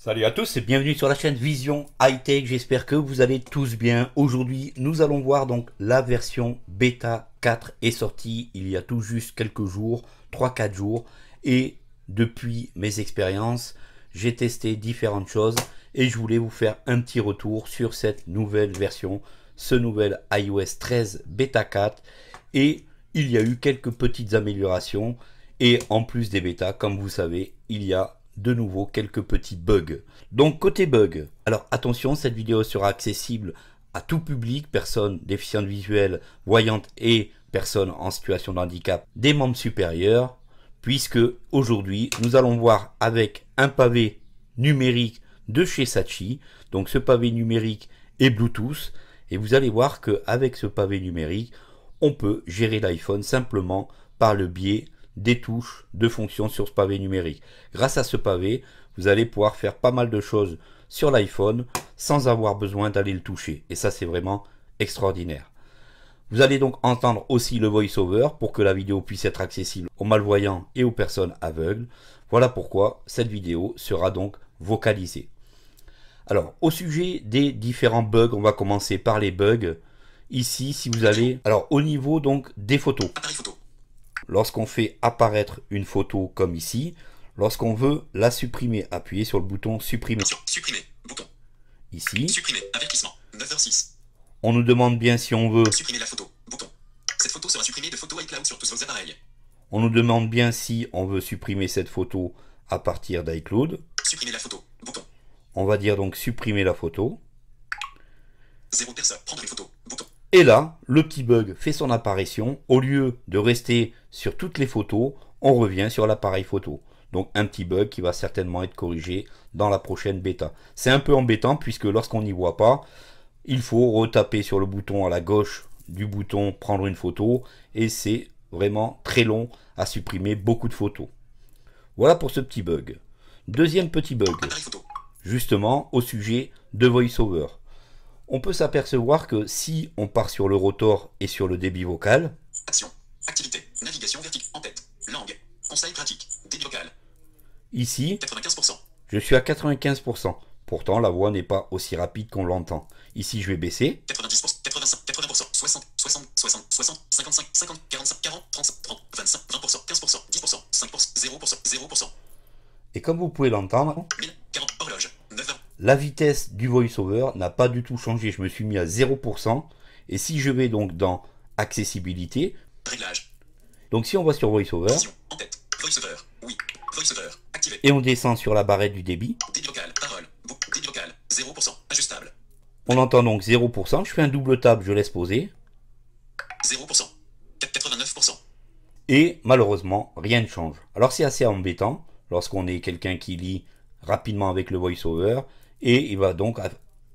Salut à tous et bienvenue sur la chaîne Vision High Tech. J'espère que vous allez tous bien. Aujourd'hui, nous allons voir donc la version bêta 4 est sortie il y a tout juste quelques jours, 3-4 jours. Et depuis mes expériences, j'ai testé différentes choses et je voulais vous faire un petit retour sur cette nouvelle version, ce nouvel iOS 13 bêta 4. Et il y a eu quelques petites améliorations. Et en plus des bêtas, comme vous savez, il y a de nouveau quelques petits bugs. Donc côté bug, alors attention, cette vidéo sera accessible à tout public, personnes déficientes visuelles, voyantes et personnes en situation de handicap, des membres supérieurs, puisque aujourd'hui nous allons voir avec un pavé numérique de chez Sachi, donc ce pavé numérique est Bluetooth, et vous allez voir qu'avec ce pavé numérique, on peut gérer l'iPhone simplement par le biais des touches de fonction sur ce pavé numérique. Grâce à ce pavé, vous allez pouvoir faire pas mal de choses sur l'iPhone sans avoir besoin d'aller le toucher. Et ça, c'est vraiment extraordinaire. Vous allez donc entendre aussi le voice-over pour que la vidéo puisse être accessible aux malvoyants et aux personnes aveugles. Voilà pourquoi cette vidéo sera donc vocalisée. Alors, au sujet des différents bugs, on va commencer par les bugs. Ici, si vous allez... Alors, au niveau donc des photos lorsqu'on fait apparaître une photo comme ici, lorsqu'on veut la supprimer, appuyez sur le bouton supprimer. Supprimer, bouton. Ici. Supprimer, avertissement, 9h06. On nous demande bien si on veut. Supprimer la photo, bouton. Cette photo sera supprimée de photo iCloud sur tous vos appareils. On nous demande bien si on veut supprimer cette photo à partir d'iCloud. Supprimer la photo, bouton. On va dire donc supprimer la photo. Zéro personne, prendre une photo, bouton. Et là, le petit bug fait son apparition. Au lieu de rester sur toutes les photos, on revient sur l'appareil photo. Donc un petit bug qui va certainement être corrigé dans la prochaine bêta. C'est un peu embêtant puisque lorsqu'on n'y voit pas, il faut retaper sur le bouton à la gauche du bouton prendre une photo et c'est vraiment très long à supprimer beaucoup de photos. Voilà pour ce petit bug. Deuxième petit bug, justement au sujet de VoiceOver on peut s'apercevoir que si on part sur le rotor et sur le débit vocal, Action, activité, navigation verticale, en tête, langue, conseil pratique, débit vocal. Ici, 95%. je suis à 95%. Pourtant, la voix n'est pas aussi rapide qu'on l'entend. Ici, je vais baisser. 90%, 85, 80%, 60, 60, 60, 60, 55, 50, 45, 40, 35, 30, 25, 20%, 15%, 10%, 5%, 0%, 0%. Et comme vous pouvez l'entendre, 1000, 40, horloge, 9h, la vitesse du voice-over n'a pas du tout changé. Je me suis mis à 0%. Et si je vais donc dans accessibilité, réglage, donc si on va sur voice-over vision, en tête, voice-over, oui, voice-over, activé, et on descend sur la barrette du débit, débit vocal, parole, bou- débit vocal, 0%, ajustable, on entend donc 0%. Je fais un double tap, je laisse poser. 0%, 89%, Et malheureusement, rien ne change. Alors c'est assez embêtant. Lorsqu'on est quelqu'un qui lit rapidement avec le voice-over. Et il va donc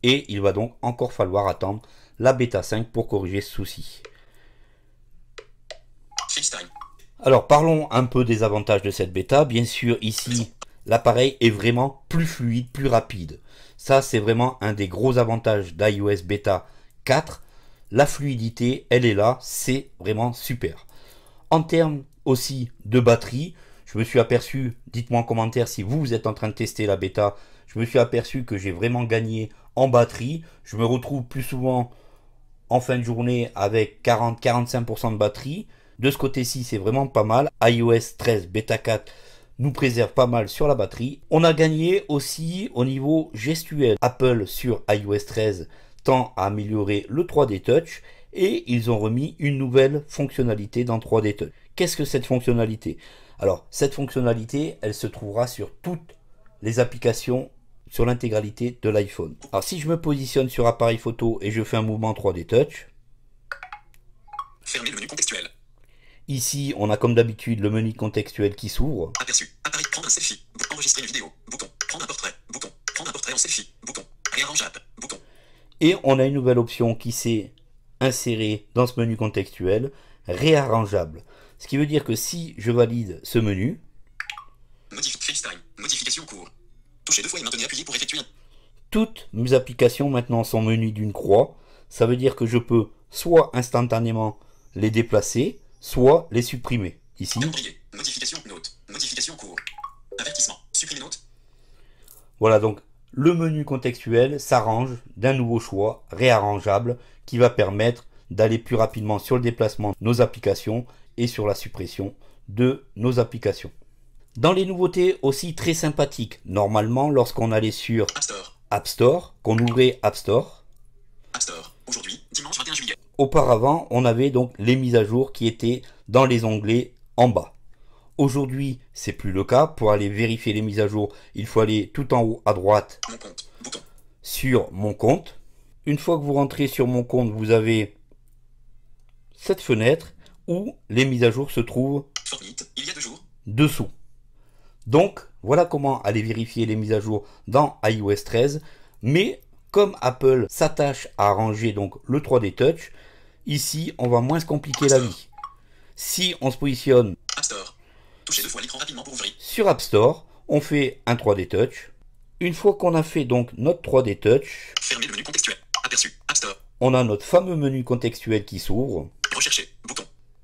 et il va donc encore falloir attendre la bêta 5 pour corriger ce souci. Alors parlons un peu des avantages de cette bêta. Bien sûr, ici, l'appareil est vraiment plus fluide, plus rapide. Ça, c'est vraiment un des gros avantages d'iOS bêta 4. La fluidité, elle est là, c'est vraiment super. En termes aussi de batterie, je me suis aperçu, dites-moi en commentaire si vous, vous êtes en train de tester la bêta, je me suis aperçu que j'ai vraiment gagné en batterie. Je me retrouve plus souvent en fin de journée avec 40-45% de batterie. De ce côté-ci, c'est vraiment pas mal. iOS 13 Beta 4 nous préserve pas mal sur la batterie. On a gagné aussi au niveau gestuel. Apple sur iOS 13 tend à améliorer le 3D Touch et ils ont remis une nouvelle fonctionnalité dans 3D Touch. Qu'est-ce que cette fonctionnalité? Alors, cette fonctionnalité, elle se trouvera sur toutes les applications sur l'intégralité de l'iPhone. Alors, si je me positionne sur appareil photo et je fais un mouvement 3D Touch, fermer le menu contextuel, Ici, on a comme d'habitude le menu contextuel qui s'ouvre. aperçu, appareil, prendre un selfie, bouton, enregistrer une vidéo, bouton, prendre un portrait, bouton, prendre un portrait en selfie, bouton, réarrangeable, bouton, Et on a une nouvelle option qui s'est insérée dans ce menu contextuel, réarrangeable. Ce qui veut dire que si je valide ce menu, FaceTime, modification en cours, touchez deux fois et maintenez appuyé pour effectuer un, toutes mes applications maintenant sont munies d'une croix. Ça veut dire que je peux soit instantanément les déplacer, soit les supprimer. Ici, modification, note, modification en cours, avertissement, supprimer note, Voilà donc le menu contextuel s'arrange d'un nouveau choix réarrangeable qui va permettre d'aller plus rapidement sur le déplacement de nos applications et sur la suppression de nos applications. Dans les nouveautés aussi très sympathiques, normalement lorsqu'on allait sur App Store. App Store, qu'on ouvrait App Store, App Store. Aujourd'hui, dimanche 21 juillet. auparavant on avait donc les mises à jour qui étaient dans les onglets en bas. Aujourd'hui, c'est plus le cas. Pour aller vérifier les mises à jour, il faut aller tout en haut à droite Mon compte. Bouton. sur mon compte. Une fois que vous rentrez sur mon compte, vous avez cette fenêtre où les mises à jour se trouvent Fortnite. Il y a deux jours. dessous. Donc, voilà comment aller vérifier les mises à jour dans iOS 13. Mais comme Apple s'attache à arranger donc le 3D Touch, ici, on va moins se compliquer la vie. Si on se positionne App Store. Touchez deux fois l'écran rapidement pour ouvrir. sur App Store, on fait un 3D Touch. Une fois qu'on a fait donc notre 3D Touch, Fermez le menu contextuel. Aperçu. App Store. on a notre fameux menu contextuel qui s'ouvre. Rechercher. Bouton.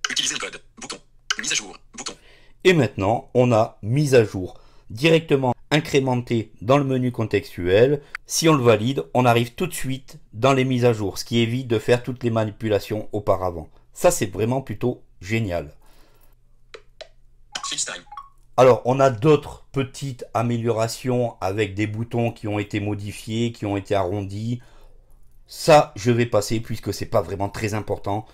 Utiliser le code. Bouton. Mise à jour. Bouton. Et maintenant, on a mise à jour directement incrémenté dans le menu contextuel. Si on le valide, on arrive tout de suite dans les mises à jour, ce qui évite de faire toutes les manipulations auparavant. Ça, c'est vraiment plutôt génial. Alors, on a d'autres petites améliorations avec des boutons qui ont été modifiés, qui ont été arrondis. Ça, je vais passer puisque c'est pas vraiment très important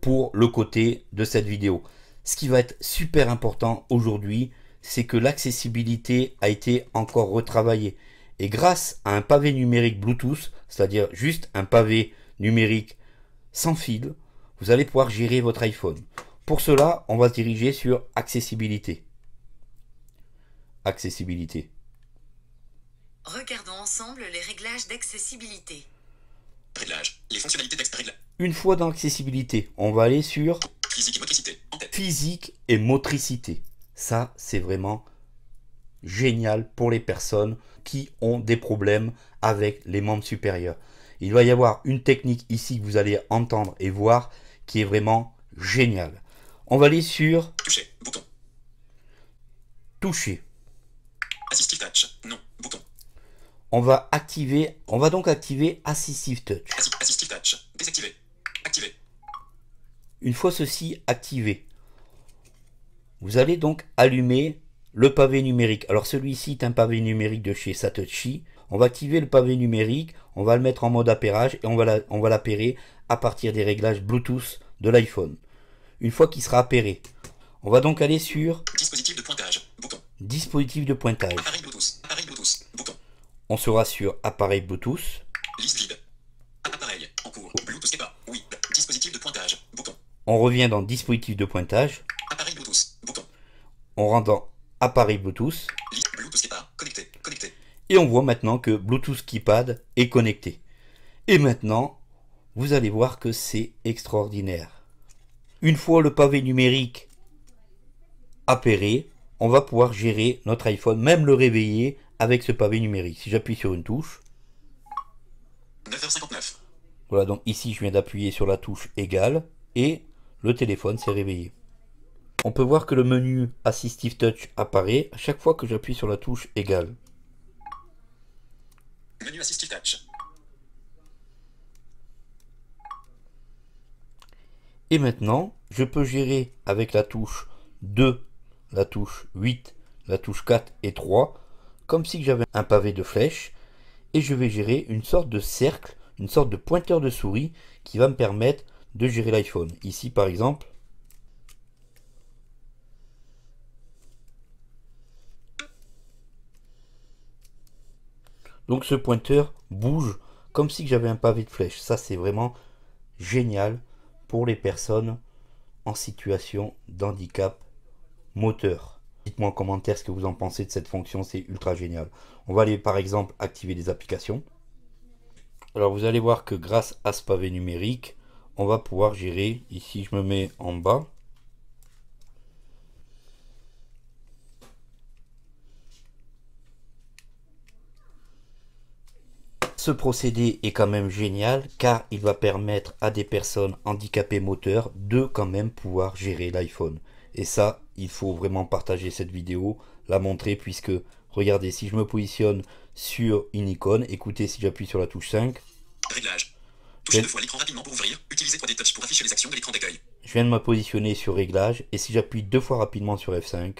pour le côté de cette vidéo. Ce qui va être super important aujourd'hui, c'est que l'accessibilité a été encore retravaillée. Et grâce à un pavé numérique Bluetooth, c'est-à-dire juste un pavé numérique sans fil, vous allez pouvoir gérer votre iPhone. Pour cela, on va se diriger sur accessibilité. Accessibilité. Regardons ensemble les réglages d'accessibilité. Réglage. Les fonctionnalités. Une fois dans accessibilité, on va aller sur Physique et motricité. Physique et motricité. Ça, c'est vraiment génial pour les personnes qui ont des problèmes avec les membres supérieurs. Il va y avoir une technique ici que vous allez entendre et voir qui est vraiment géniale. On va aller sur Toucher. Bouton. toucher. Assistive touch. Non. Bouton. On va activer, on va donc activer Assistive Touch. Assi- Assistive touch. Désactivé. Activé. Une fois ceci activé, vous allez donc allumer le pavé numérique. Alors celui-ci est un pavé numérique de chez Satoshi. On va activer le pavé numérique, on va le mettre en mode appairage et on va la- l'appairer à partir des réglages Bluetooth de l'iPhone. Une fois qu'il sera appairé, on va donc aller sur Dispositif de pointage. Bouton. dispositif de pointage. Appareil Bluetooth. Appareil Bluetooth. Bouton. On sera sur appareil Bluetooth. Liste vide. Appareil. En cours. Bluetooth pas. Oui. Dispositif de pointage. Bouton. On revient dans dispositif de pointage. Bouton. On rentre dans appareil Bluetooth. Connecté. Connecté. Et on voit maintenant que Bluetooth Keypad est connecté. Et maintenant, vous allez voir que c'est extraordinaire. Une fois le pavé numérique appairé, on va pouvoir gérer notre iPhone, même le réveiller avec ce pavé numérique. Si j'appuie sur une touche, 9h59. voilà donc ici je viens d'appuyer sur la touche égale et le téléphone s'est réveillé. On peut voir que le menu Assistive Touch apparaît à chaque fois que j'appuie sur la touche égale. Menu Assistive touch. Et maintenant, je peux gérer avec la touche 2, la touche 8, la touche 4 et 3, comme si j'avais un pavé de flèche, et je vais gérer une sorte de cercle, une sorte de pointeur de souris qui va me permettre de gérer l'iPhone. Ici par exemple, donc ce pointeur bouge comme si j'avais un pavé de flèche. Ça c'est vraiment génial pour les personnes en situation d'handicap moteur. Dites-moi en commentaire ce que vous en pensez de cette fonction, c'est ultra génial. On va aller par exemple activer des applications. Alors vous allez voir que grâce à ce pavé numérique, on va pouvoir gérer, ici je me mets en bas, Ce procédé est quand même génial car il va permettre à des personnes handicapées moteurs de quand même pouvoir gérer l'iPhone. Et ça, il faut vraiment partager cette vidéo, la montrer puisque Regardez, si je me positionne sur une icône, écoutez si j'appuie sur la touche 5. Réglage. Touchez deux fois l'écran rapidement pour ouvrir. Utilisez 3D Touch pour afficher les actions de l'écran d'accueil. Je viens de me positionner sur réglage et si j'appuie deux fois rapidement sur F5,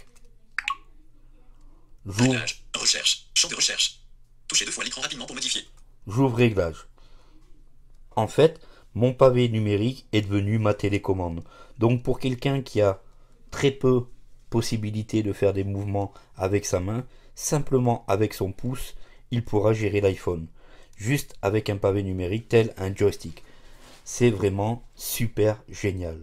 j'ouvre Réglage. Recherche. Champ de recherche. Touchez deux fois l'écran rapidement pour modifier. J'ouvre réglage. En fait, mon pavé numérique est devenu ma télécommande. Donc pour quelqu'un qui a très peu possibilité de faire des mouvements avec sa main, simplement avec son pouce, il pourra gérer l'iPhone. Juste avec un pavé numérique tel un joystick. C'est vraiment super génial.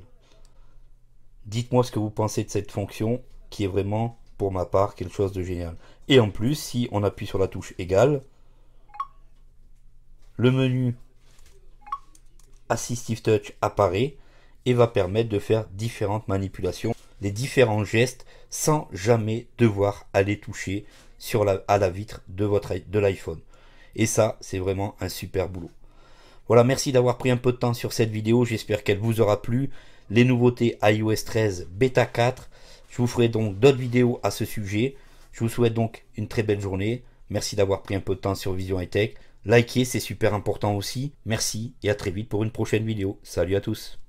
Dites-moi ce que vous pensez de cette fonction qui est vraiment pour ma part quelque chose de génial. Et en plus, si on appuie sur la touche égale, le menu Assistive Touch apparaît et va permettre de faire différentes manipulations, les différents gestes sans jamais devoir aller toucher à la vitre de, votre, de l'iPhone. Et ça, c'est vraiment un super boulot. Voilà, merci d'avoir pris un peu de temps sur cette vidéo. J'espère qu'elle vous aura plu. Les nouveautés iOS 13 Beta 4. Je vous ferai donc d'autres vidéos à ce sujet. Je vous souhaite donc une très belle journée. Merci d'avoir pris un peu de temps sur Vision High Tech. Likez, c'est super important aussi. Merci et à très vite pour une prochaine vidéo. Salut à tous.